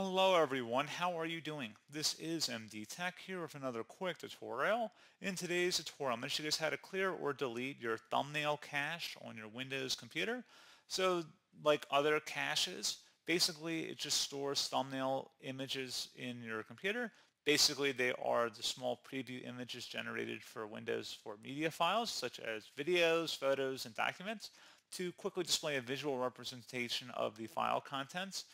Hello everyone, how are you doing? This is MD Tech here with another quick tutorial. In today's tutorial, I'm going to show you guys how to clear or delete your thumbnail cache on your Windows computer. So like other caches, basically it just stores thumbnail images in your computer. Basically they are the small preview images generated for Windows for media files such as videos, photos, and documents to quickly display a visual representation of the file contents.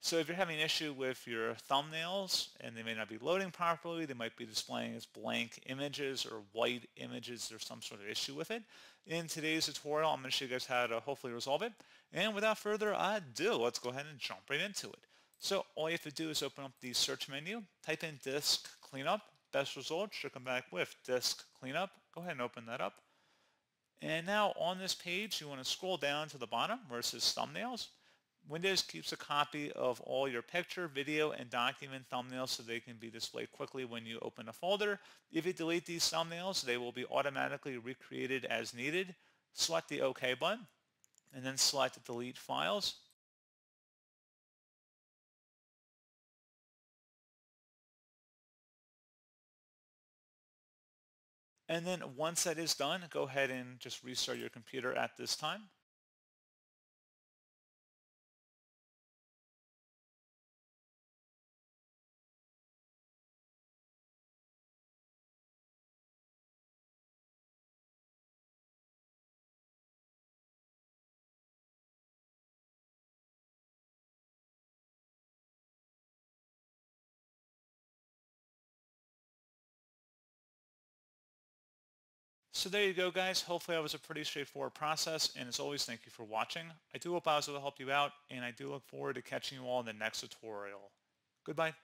So if you're having an issue with your thumbnails and they may not be loading properly, they might be displaying as blank images or white images, there's some sort of issue with it. In today's tutorial, I'm going to show you guys how to hopefully resolve it. And without further ado, let's go ahead and jump right into it. So all you have to do is open up the search menu, type in disk cleanup. Best results should come back with disk cleanup. Go ahead and open that up. And now on this page, you want to scroll down to the bottom where it says thumbnails. Windows keeps a copy of all your picture, video, and document thumbnails so they can be displayed quickly when you open a folder. If you delete these thumbnails, they will be automatically recreated as needed. Select the OK button, and then select Delete Files. And then once that is done, go ahead and just restart your computer at this time. So there you go, guys. Hopefully that was a pretty straightforward process. And as always, thank you for watching. I do hope I was able to help you out, and I do look forward to catching you all in the next tutorial. Goodbye.